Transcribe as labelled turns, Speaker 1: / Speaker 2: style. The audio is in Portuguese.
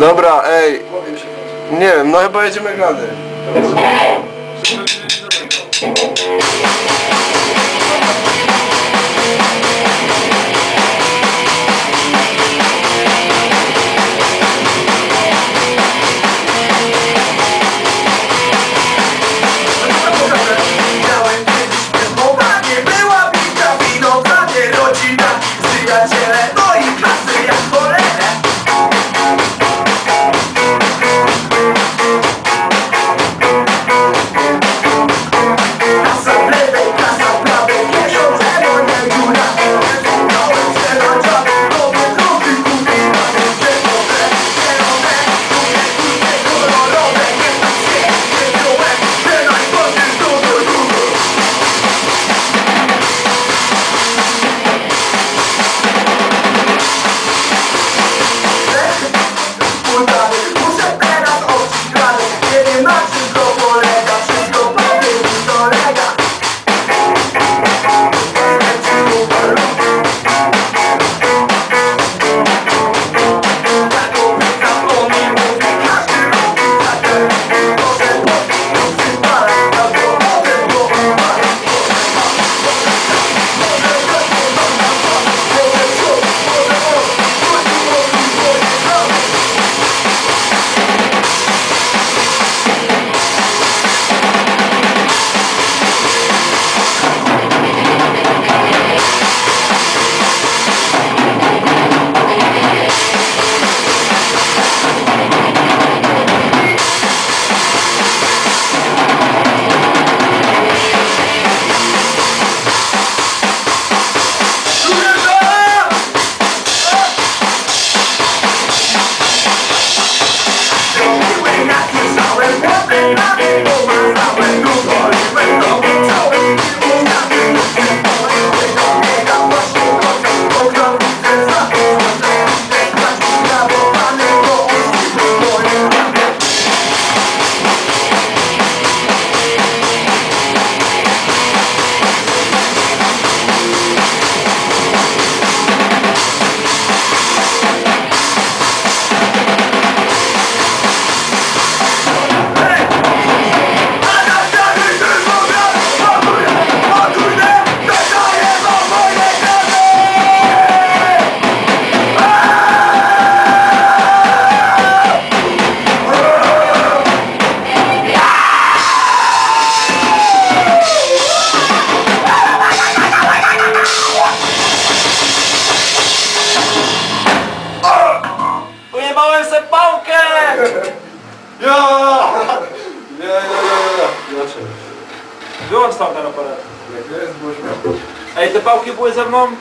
Speaker 1: Dobra, ej. Nie wiem, no chyba jedziemy glady.
Speaker 2: ¡No, ese Pauke! ¡Yo! ¡Yo, yo, yo, yo! Gdje on stao da na aparat?
Speaker 1: aí, je
Speaker 2: Aí, Ej, te Pauke bude za mnom